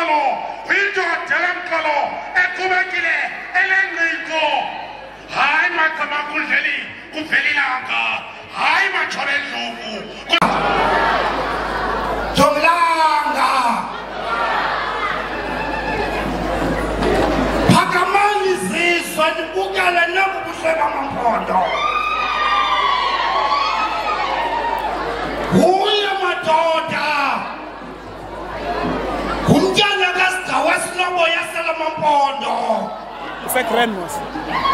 Kalo, Pinto Jalan Kalo, Ekumakile, Elenguiko, Hai Matamakul Feli, Kufelilanga, Hai Machoren Lubu, Secrenmos.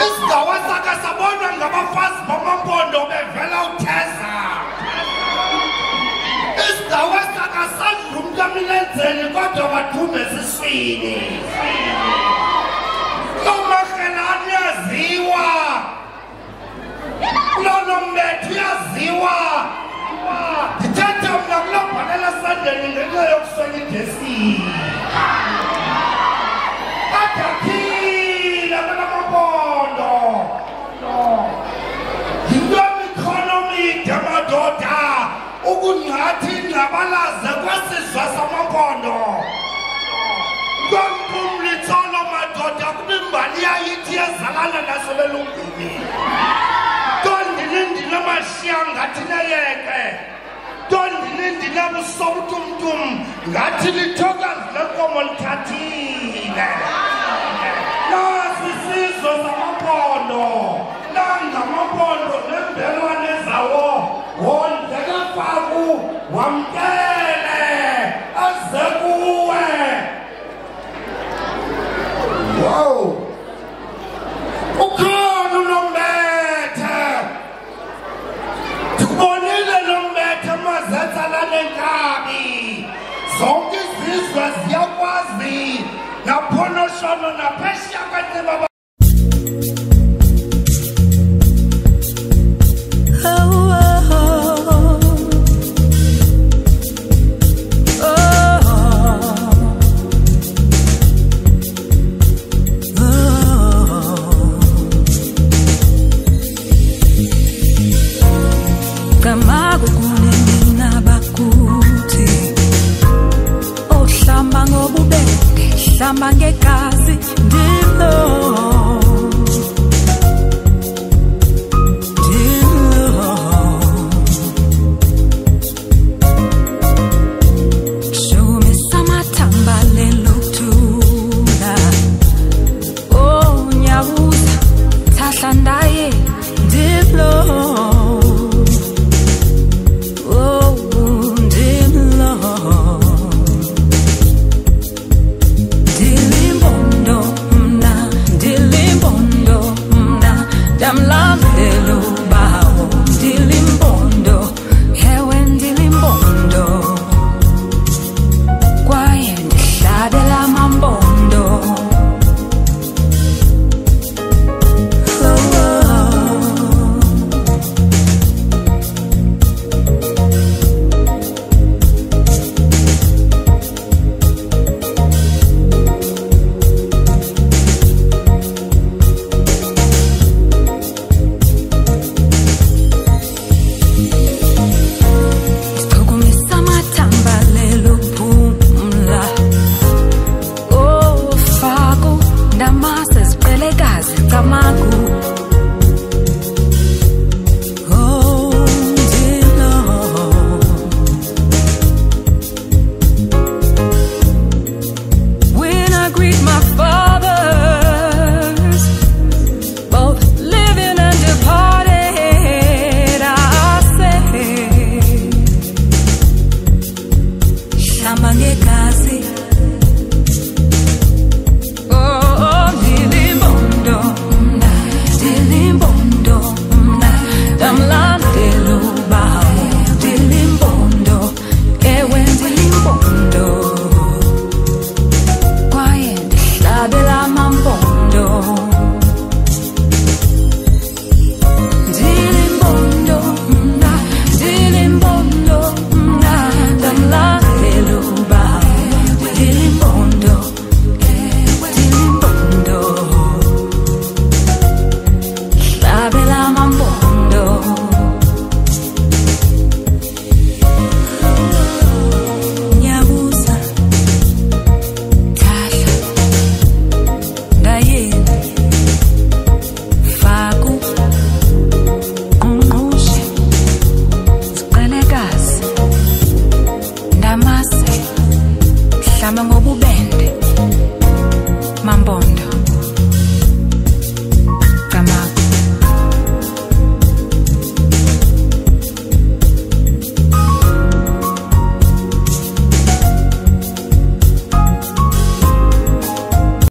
isigawa sakhe sabonwa ngabafazi bamampondo bevela utheza isigawa sakhe sadla umntu emilenzeni kodwa bathume esiswini ukungathi ingcabalaze kwesizwe samaphondo. Kwempumlitsolo madoda kubimbali yayithi yazalana naselelungwini tondini ndinamashiya ngathi neyeke tondini ndinabusobutumtum ngathi lithokazi lenkomo lithathile. Nasi isizwe samaphondo nangamaphondo nembelwane wamkele aze kuwe wow. Ukhona unombethe. Ndikubonile lombethe mazenzalane nkabi zonke izizwe ziyakwazi. Naphonoshono naphe Camargo.